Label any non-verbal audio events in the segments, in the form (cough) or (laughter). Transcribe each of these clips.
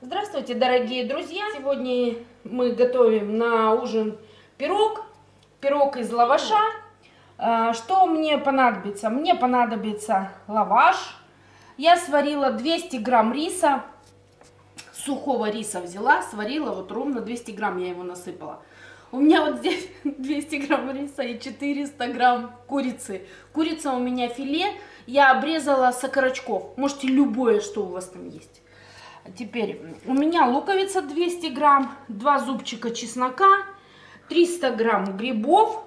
Здравствуйте, дорогие друзья! Сегодня мы готовим на ужин пирог, пирог из лаваша. А, Что мне понадобится? Мне понадобится лаваш. Я сварила 200 грамм риса, сухого риса взяла, сварила вот ровно 200 грамм, я его насыпала. У меня вот здесь (laughs) 200 грамм риса и 400 грамм курицы. Курица у меня филе, я обрезала с окорочков. Можете любое, что у вас там есть. Теперь у меня луковица 200 грамм, 2 зубчика чеснока, 300 грамм грибов,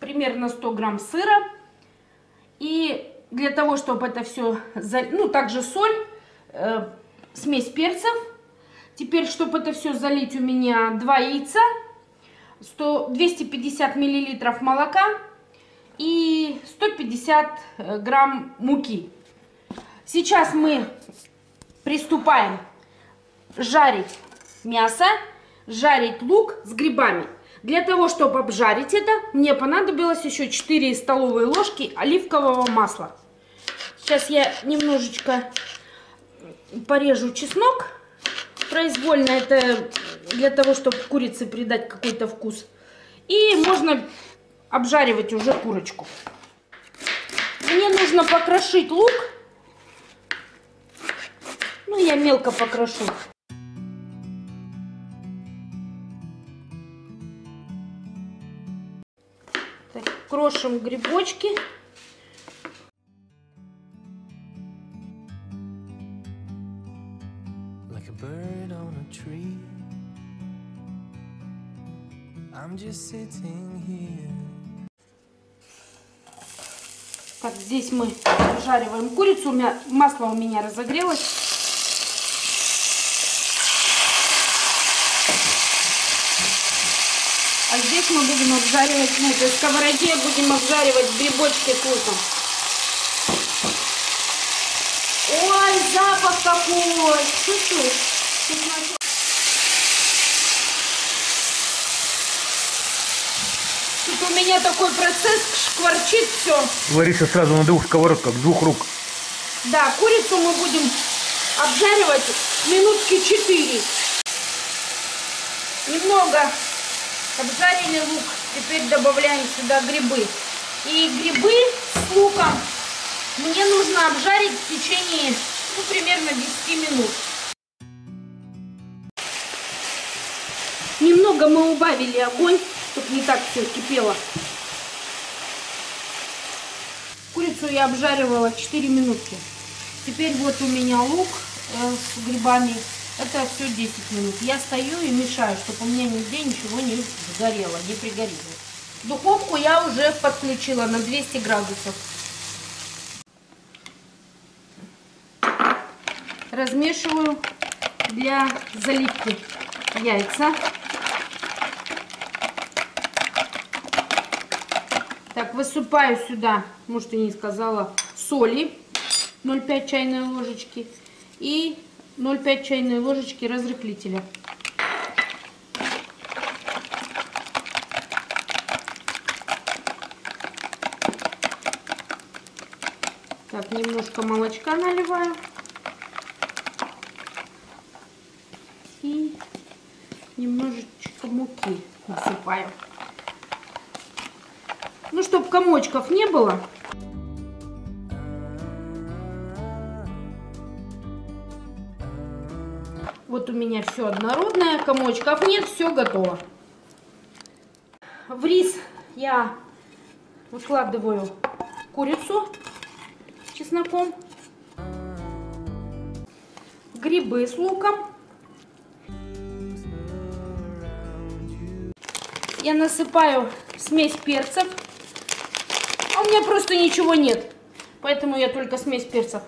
примерно 100 грамм сыра. И для того, чтобы это все, ну также соль, э, смесь перцев. Теперь, чтобы это все залить, у меня 2 яйца, 100, 250 миллилитров молока и 150 грамм муки. Сейчас мы приступаем жарить мясо, жарить лук с грибами. Для того, чтобы обжарить это, мне понадобилось еще 4 столовые ложки оливкового масла. Сейчас я немножечко порежу чеснок. Произвольно это для того, чтобы курице придать какой-то вкус. И можно обжаривать уже курочку. Мне нужно покрошить лук. Ну, я мелко покрошу. Так, крошим грибочки. like a bird on a tree. I'm just sitting here. Так, здесь мы обжариваем курицу. У меня, масло у меня разогрелось. Мы будем обжаривать, на этой сковороде будем обжаривать грибочки с луком. Ой, запах какой! Чесночок. Тут у меня такой процесс шкварчит все. Лариса сразу на двух сковородках, двух рук. Да, курицу мы будем обжаривать минутки 4. Немного обжарили лук. Теперь добавляем сюда грибы. И грибы с луком мне нужно обжарить в течение ну, примерно 10 минут. Немного мы убавили огонь, чтобы не так все кипело. Курицу я обжаривала 4 минутки. Теперь вот у меня лук э, с грибами. Это все 10 минут. Я стою и мешаю, чтобы у меня нигде ничего не сгорело, не пригорело. Духовку я уже подключила на 200 градусов. Размешиваю для заливки яйца. Так, высыпаю сюда, может, и не сказала, соли 0,5 чайной ложечки и 0,5 чайной ложечки разрыхлителя. Так, немножко молочка наливаю. И немножечко муки насыпаю. Ну, чтобы комочков не было. Вот у меня все однородное, комочков нет, все готово. В рис я выкладываю курицу с чесноком, грибы с луком. Я насыпаю смесь перцев. А у меня просто ничего нет. Поэтому я только смесь перцев.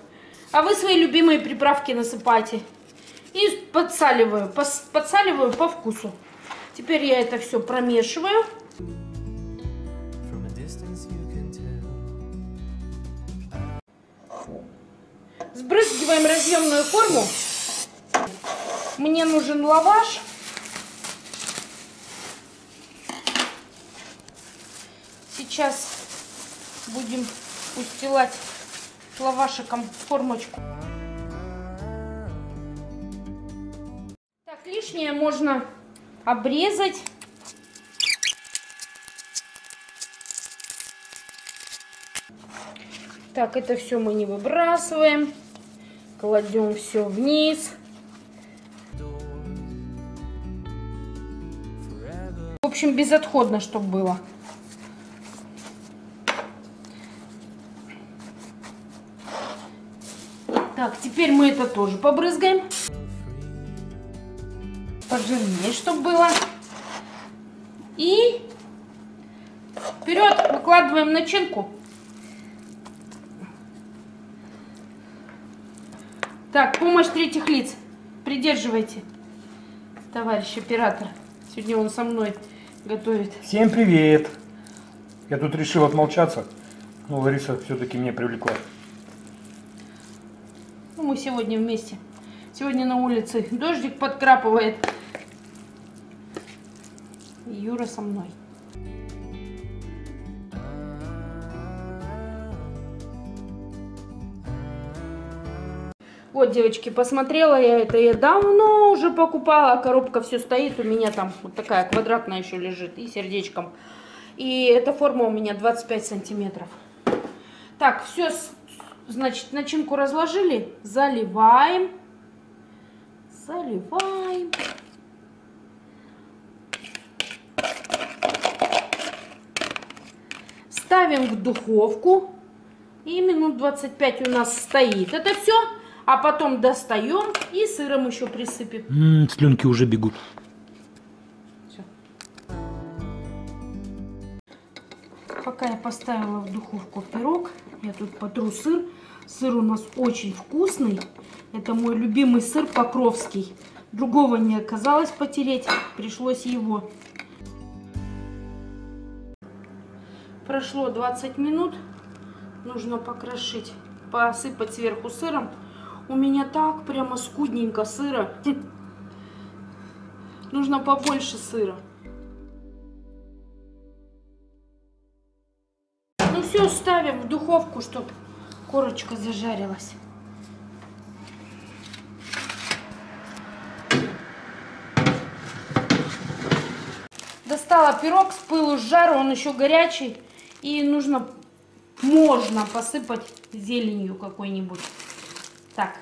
А вы свои любимые приправки насыпайте. И подсаливаю. Подсаливаю по вкусу. Теперь я это все промешиваю. Сбрызгиваем разъемную форму. Мне нужен лаваш. Сейчас будем устилать лавашиком формочку. Лишнее можно обрезать. Так, это все мы не выбрасываем. Кладем все вниз. В общем, безотходно, чтобы было. Так, теперь мы это тоже побрызгаем. Пожирнее, чтобы было. И вперед выкладываем начинку. Так, помощь третьих лиц. Придерживайте, товарищ оператор. Сегодня он со мной готовит. Всем привет! Я тут решил отмолчаться, но Лариса все-таки меня привлекла. Ну, мы сегодня вместе. Сегодня на улице дождик подкрапывает. Юра со мной. Вот, девочки, посмотрела я это. Я давно уже покупала. Коробка все стоит. У меня там вот такая квадратная еще лежит. И сердечком. И эта форма у меня 25 сантиметров. Так, все, значит, начинку разложили. Заливаем. Заливаем. Ставим в духовку. И минут 25 у нас стоит это все. А потом достаем и сыром еще присыпем. М, слюнки уже бегут. Всё. Пока я поставила в духовку пирог, я тут потру сыр. Сыр у нас очень вкусный. Это мой любимый сыр покровский. Другого не оказалось потереть, пришлось его. Прошло 20 минут. Нужно покрошить, посыпать сверху сыром. У меня так прямо скудненько сыра. (laughs) Нужно побольше сыра. Ну все, ставим в духовку, чтобы корочка зажарилась. Достала пирог с пылу с жару, он еще горячий. И нужно, можно посыпать зеленью какой-нибудь. Так,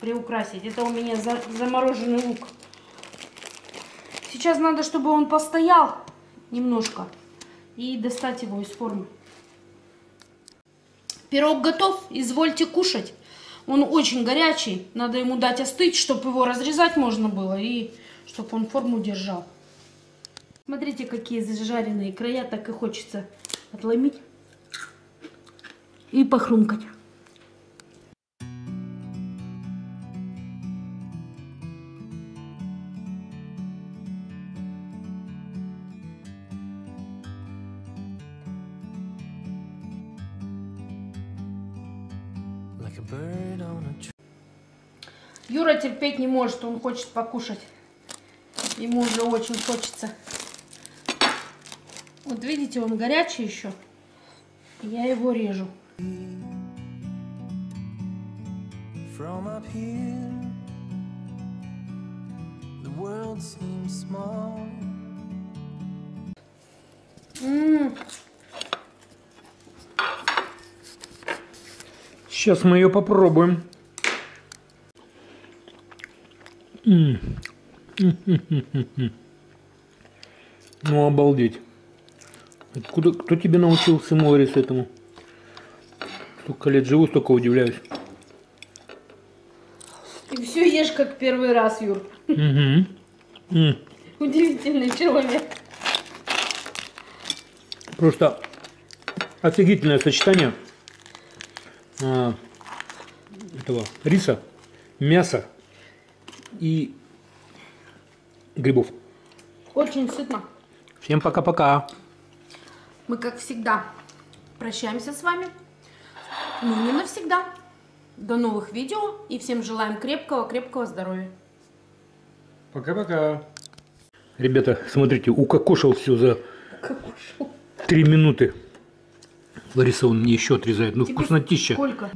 приукрасить. Это у меня за- замороженный лук. Сейчас надо, чтобы он постоял немножко. И достать его из формы. Пирог готов, извольте кушать. Он очень горячий, надо ему дать остыть, чтобы его разрезать можно было и чтобы он форму держал. Смотрите, какие зажаренные края, так и хочется отломить и похрумкать. Юра терпеть не может, он хочет покушать. Ему уже очень хочется. Вот видите, он горячий еще. Я его режу. From up here, the world seems small. М, Сейчас мы ее попробуем. М. (laughs) Ну, обалдеть. Откуда, кто тебе научил Симорис этому? Столько лет живу, столько удивляюсь. И все ешь как первый раз, Юр. Мгм. М. Удивительный человек. Просто офигительное сочетание а, этого риса, мяса и грибов. Очень сытно. Всем пока-пока. Мы, как всегда, прощаемся с вами. Но не навсегда. До новых видео. И всем желаем крепкого-крепкого здоровья. Пока-пока. Ребята, смотрите, укокошил все за три минуты. Лариса, он мне еще отрезает. Ну, вкуснотища. Сколько?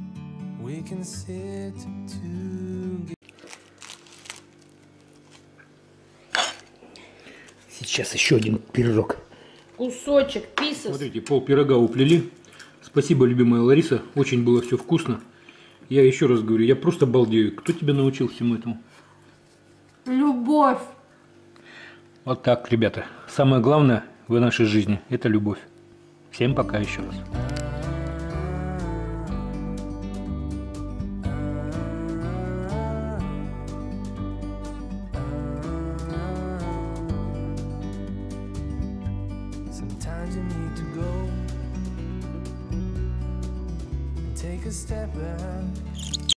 Сейчас еще один пирог. Кусочек, писас. Смотрите, пол пирога уплели. Спасибо, любимая Лариса. Очень было все вкусно. Я еще раз говорю, я просто балдею. Кто тебя научил всему этому? Любовь. Вот так, ребята. Самое главное в нашей жизни – это любовь. Всем пока еще раз.